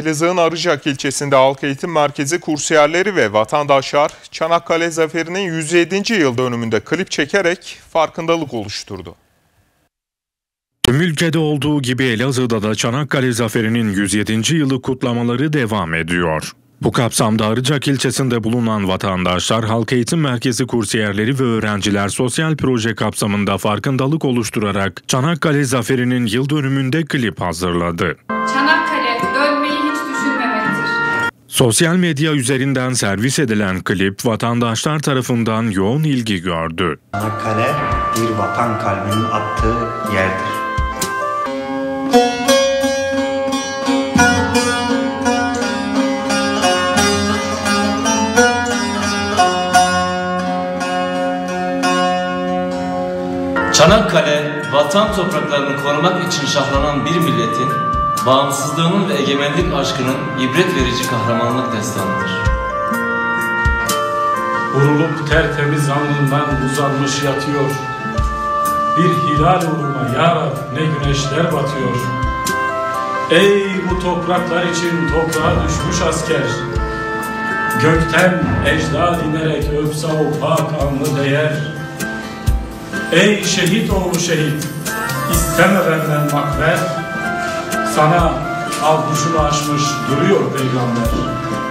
Elazığ'ın Arıcak ilçesinde Halk Eğitim Merkezi kursiyerleri ve vatandaşlar Çanakkale Zaferi'nin 107. yıl dönümünde klip çekerek farkındalık oluşturdu. Tüm ülkede olduğu gibi Elazığ'da da Çanakkale Zaferi'nin 107. yılı kutlamaları devam ediyor. Bu kapsamda Arıcak ilçesinde bulunan vatandaşlar, Halk Eğitim Merkezi kursiyerleri ve öğrenciler sosyal proje kapsamında farkındalık oluşturarak Çanakkale Zaferi'nin yıl dönümünde klip hazırladı. Çanakkale. Sosyal medya üzerinden servis edilen klip vatandaşlar tarafından yoğun ilgi gördü. Çanakkale bir vatan kalbinin attığı yerdir. Çanakkale, vatan topraklarını korumak için şahlanan bir milletin, bağımsızlığının ve egemenlik aşkının ibret verici kahramanlık destanıdır. Vurulup tertemiz alnından uzanmış yatıyor. Bir hilal uğruna ya ne güneşler batıyor. Ey bu topraklar için toprağa düşmüş asker. Gökten ecdad inerek öpse o pak değer. Ey şehit oğlu şehit, isteme benden makber. Sana al kuşunu açmış duruyor peygamber.